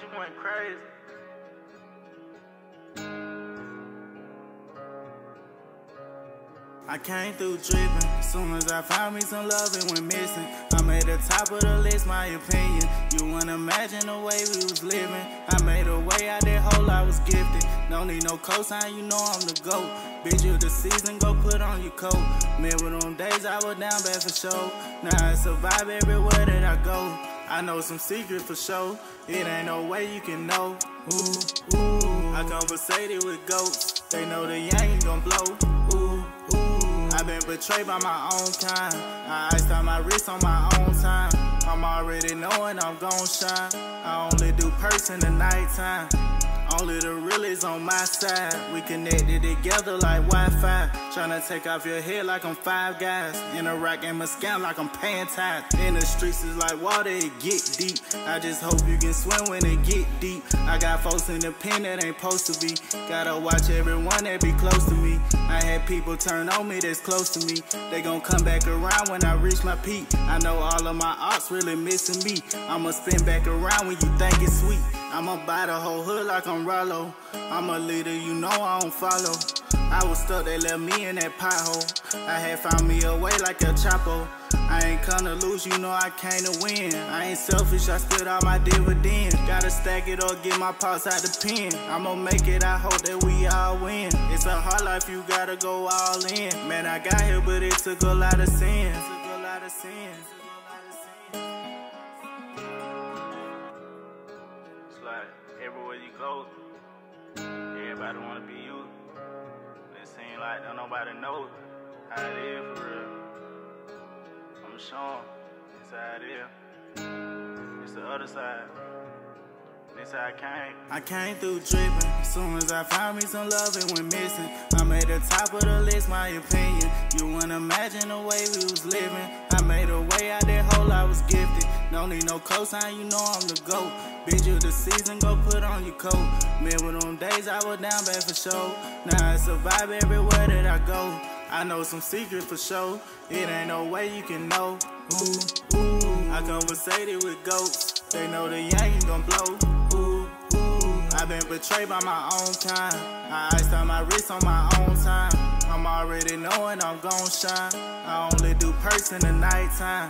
you went crazy. I came through dripping. Soon as I found me some love, it went missing. I'm at the top of the list, my opinion. You wouldn't imagine the way we was living. I made a way out that hole, I was gifted. Don't need no cosign, you know I'm the GOAT. Bitch, you the season, go put on your coat. Man, with them days I was down bad for show. Now I survive everywhere that I go. I know some secrets for sure. It ain't no way you can know. Ooh, ooh. I conversated with goats. They know the yang ain't gon' blow. Ooh, ooh. I been betrayed by my own kind. I iced out my wrist on my own time. I'm already knowing I'm gon' shine. I only do purse in the nighttime. Only the real is on my side. We connected together like Wi-Fi. Tryna take off your head like I'm five guys. In a rack and a scam like I'm paying time. In the streets is like water, it get deep. I just hope you can swim when it get deep. I got folks in the pen that ain't supposed to be. Gotta watch everyone that be close to me. I had people turn on me that's close to me. They gon' come back around when I reach my peak. I know all of my ops really missing me. I'ma spin back around when you think it's sweet. I'ma buy the whole hood like I'm Rollo. I'm a leader, you know I don't follow. I was stuck, they left me in that pothole. I had found me a way like El Chapo. I ain't come to lose, you know I came to win. I ain't selfish, I split all my dividends. Gotta stack it or get my pots out the pen. I'ma make it, I hope that we all win. It's a hard life, you gotta go all in. Man, I got here, but it took a lot of sin. Everywhere you go, everybody wanna be you. It seem like don't nobody know how it is for real. I'm showing it's how it is. It's the other side. This how I came. I came through dripping. As soon as I found me some love, it went missing. I'm at the top of the list, my opinion. You wouldn't imagine the way we was living. I made a way out that hole, I was gifted. Don't need no cosign, you know I'm the GOAT. Bitch, you the season, go put on your coat. Man, Remember them days I was down bad for sure. Now I survive everywhere that I go. I know some secrets for sure. It ain't no way you can know. Ooh, ooh. I conversated with goats. They know the ain't gon' blow. Ooh, ooh. I been betrayed by my own kind. I iced out my wrist on my own time. Already knowing I'm gon' shine. I only do purse in the nighttime.